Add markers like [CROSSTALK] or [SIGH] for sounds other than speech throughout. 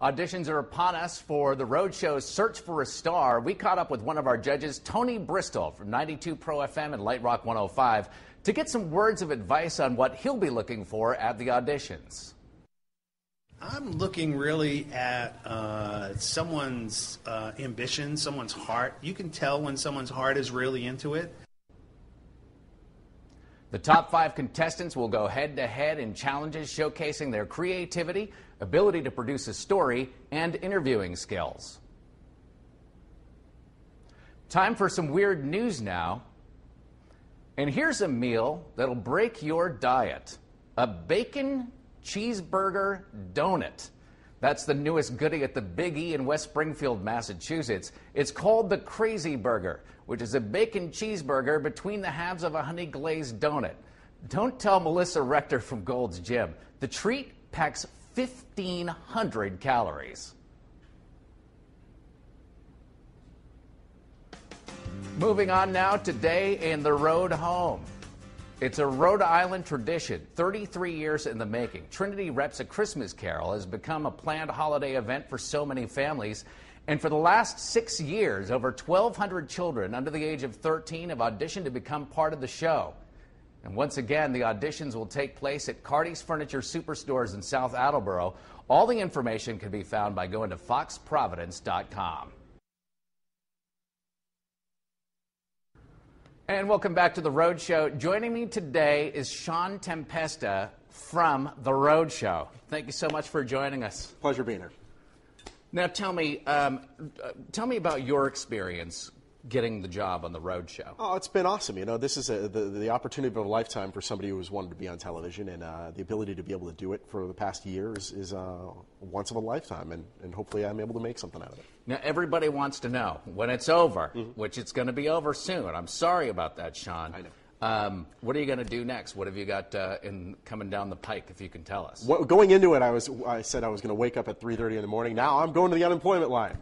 Auditions are upon us for the Roadshow's Search for a Star. We caught up with one of our judges, Tony Bristol from 92 Pro FM and Light Rock 105, to get some words of advice on what he'll be looking for at the auditions. I'm looking really at uh, someone's uh, ambition, someone's heart. You can tell when someone's heart is really into it. The top five contestants will go head to head in challenges showcasing their creativity, ability to produce a story, and interviewing skills. Time for some weird news now. And here's a meal that'll break your diet a bacon cheeseburger donut. That's the newest goodie at the Big E in West Springfield, Massachusetts. It's called the Crazy Burger, which is a bacon cheeseburger between the halves of a honey glazed donut. Don't tell Melissa Rector from Gold's Gym. The treat packs 1,500 calories. Moving on now, today in the road home. It's a Rhode Island tradition, 33 years in the making. Trinity Reps a Christmas Carol has become a planned holiday event for so many families. And for the last six years, over 1,200 children under the age of 13 have auditioned to become part of the show. And once again, the auditions will take place at Cardi's Furniture Superstores in South Attleboro. All the information can be found by going to foxprovidence.com. And welcome back to the Road Show. Joining me today is Sean Tempesta from the Road Show. Thank you so much for joining us. Pleasure being here. Now, tell me, um, uh, tell me about your experience getting the job on the road show? Oh, it's been awesome. You know, this is a, the, the opportunity of a lifetime for somebody who has wanted to be on television, and uh, the ability to be able to do it for the past year is, is uh, once of a lifetime, and, and hopefully I'm able to make something out of it. Now, everybody wants to know when it's over, mm-hmm. which it's going to be over soon. I'm sorry about that, Sean. I know. Um, what are you going to do next? What have you got uh, in coming down the pike? If you can tell us. What, going into it, I was I said I was going to wake up at 3:30 in the morning. Now I'm going to the unemployment line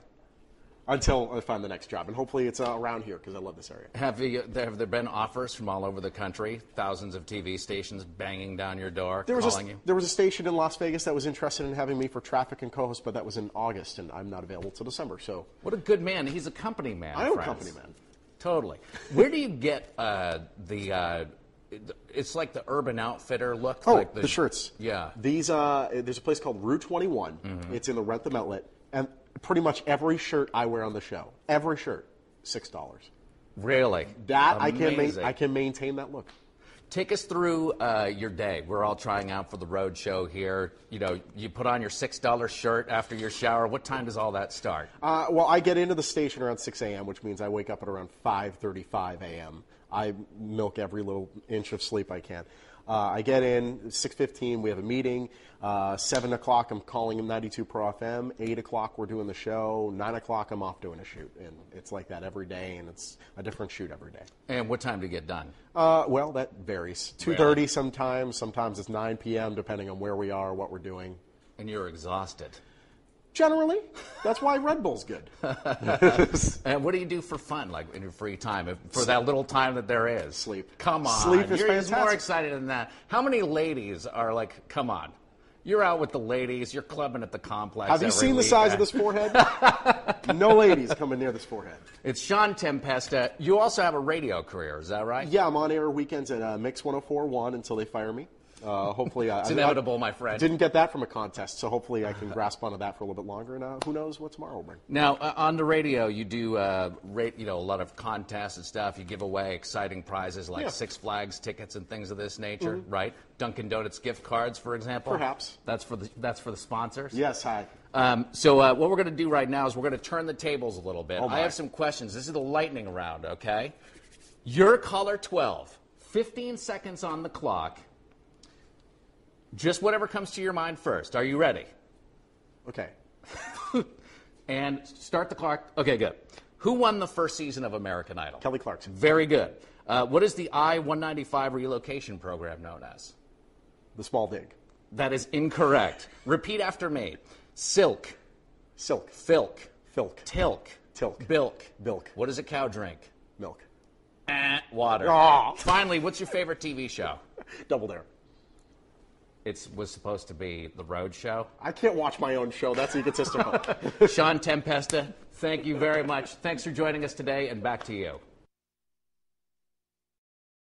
until I find the next job. And hopefully it's uh, around here because I love this area. Have, you, have there been offers from all over the country? Thousands of TV stations banging down your door, there calling a, you? There was a station in Las Vegas that was interested in having me for traffic and co-host, but that was in August, and I'm not available till December. So What a good man. He's a company man. I am friends. a company man. Totally. Where do you get uh, the... Uh, it's like the Urban Outfitter look. Oh, like the, the, shirts. Yeah. These uh, there's a place called Rue 21. Mm-hmm. It's in the Wrentham Outlet, and pretty much every shirt I wear on the show, every shirt, six dollars. Really? That I can ma- I can maintain that look. Take us through uh, your day. We're all trying out for the road show here. You know, you put on your six dollar shirt after your shower. What time does all that start? Uh, well, I get into the station around six a.m., which means I wake up at around five thirty-five a.m. I milk every little inch of sleep I can. Uh, I get in 6:15. We have a meeting. Uh, Seven o'clock, I'm calling him 92 Pro FM. Eight o'clock, we're doing the show. Nine o'clock, I'm off doing a shoot, and it's like that every day, and it's a different shoot every day. And what time to get done? Uh, well, that varies. 2:30 really? sometimes. Sometimes it's 9 p.m. depending on where we are, what we're doing. And you're exhausted. Generally, that's why Red Bull's good. [LAUGHS] and what do you do for fun, like in your free time, for that little time that there is? Sleep. Come on, sleep is you're fantastic. more excited than that. How many ladies are like, come on? You're out with the ladies. You're clubbing at the complex. Have you seen week. the size of this forehead? [LAUGHS] no ladies coming near this forehead. It's Sean Tempesta. You also have a radio career, is that right? Yeah, I'm on air weekends at uh, Mix 104.1 until they fire me. Uh, hopefully, uh, it's inevitable, I, my friend. Didn't get that from a contest, so hopefully I can grasp onto that for a little bit longer. And uh, who knows what tomorrow will bring. Now, uh, on the radio, you do uh, rate, you know, a lot of contests and stuff. You give away exciting prizes like yeah. Six Flags tickets and things of this nature, mm-hmm. right? Dunkin' Donuts gift cards, for example. Perhaps. That's for the that's for the sponsors. Yes, hi. Um, so uh, what we're going to do right now is we're going to turn the tables a little bit. Oh I have some questions. This is the lightning round, okay? Your caller 12. 15 seconds on the clock. Just whatever comes to your mind first. Are you ready? Okay. [LAUGHS] and start the clock. Okay, good. Who won the first season of American Idol? Kelly Clarkson. Very good. Uh, what is the I 195 relocation program known as? The Small Dig. That is incorrect. Repeat after me Silk. Silk. Filk. Filk. Tilk. Tilk. Bilk. Bilk. What does a cow drink? Milk. Eh, water. Oh. Finally, what's your favorite TV show? [LAUGHS] Double Dare. It was supposed to be the road show. I can't watch my own show. That's egotistical. [LAUGHS] Sean Tempesta, thank you very much. Thanks for joining us today, and back to you.